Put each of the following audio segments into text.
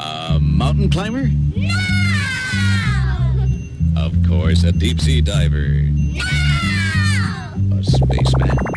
A mountain climber? No! Of course, a deep sea diver. No! A spaceman?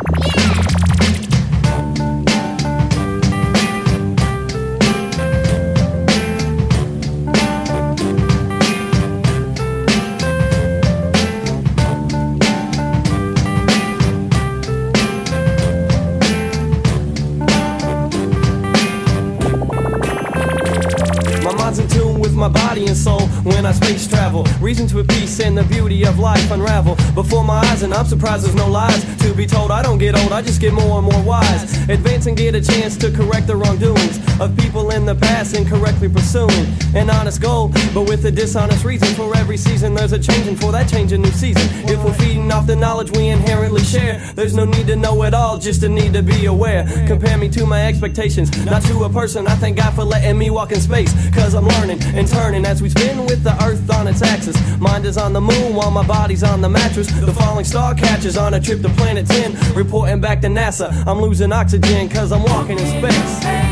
My body and soul when I space travel. Reasons for peace and the beauty of life unravel before my eyes, and I'm surprised there's no lies to be told. I don't get old, I just get more and more wise. Advance and get a chance to correct the wrongdoings of people in the past incorrectly pursuing an honest goal, but with a dishonest reason. For every season, there's a change, and for that change, a new season. If we're feeding off the knowledge we inherently share, there's no need to know it all, just a need to be aware. Compare me to my expectations, not to a person. I thank God for letting me walk in space, cause I'm learning and turning as we spin with the earth on its axis. Mind is on the moon while my body's on the mattress. The falling star catches on a trip to planet 10, reporting back to NASA. I'm losing oxygen cause I'm walking in space.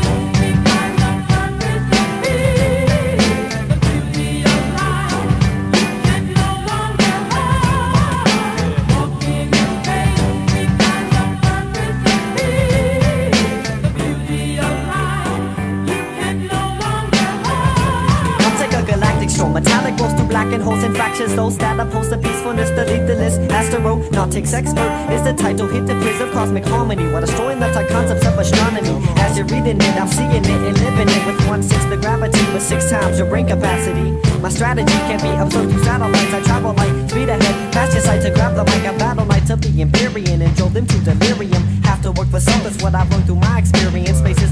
Metallic rolls through and holes and fractures. Those that oppose the peacefulness, the lethalist. Astronautics expert is the title. Hit the of cosmic harmony. While destroying the concepts of astronomy. As you're reading it, I'm seeing it and living it. With one sixth the gravity, with six times your brain capacity. My strategy can be observed through satellites. I travel light, speed ahead, fast your sight to grab the mic. I battle knights of the Empyrean and drove them to delirium. Have to work for some, that's what I've learned through my experience.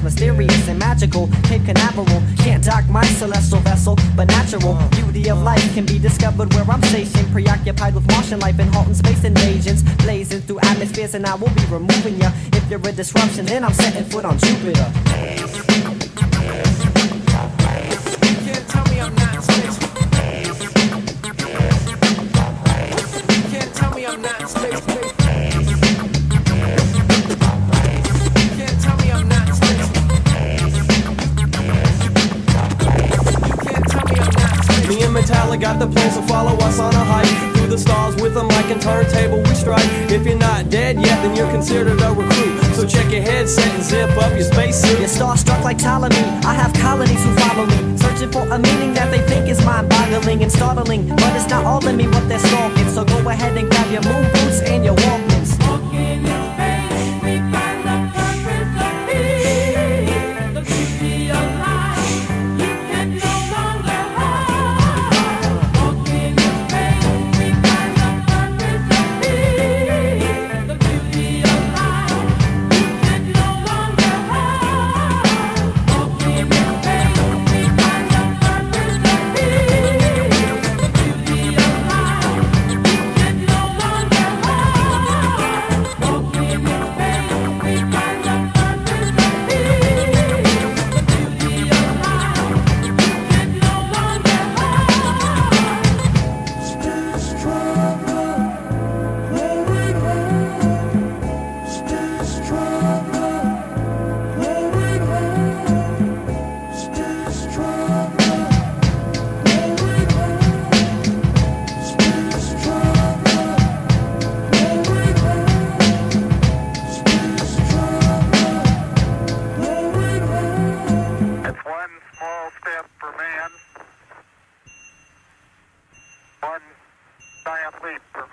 Mysterious and magical. Cape Canaveral can't dock my celestial vessel, but natural beauty of life can be discovered where I'm stationed. Preoccupied with Martian life and halting space invasions, blazing through atmospheres, and I will be removing ya. If you're a disruption, then I'm setting foot on Jupiter. Metallic got the plan, so follow us on a hike through the stars with a mic and turntable. We strike. If you're not dead yet, then you're considered a recruit. So check your headset and zip up your spacesuit. You're starstruck like Ptolemy. I have colonies who follow me, searching for a meaning that they think is mind-boggling and startling. But it's not all in me what they're stalking. So go ahead and grab your moon boots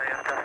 Toyota.